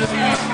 Yeah.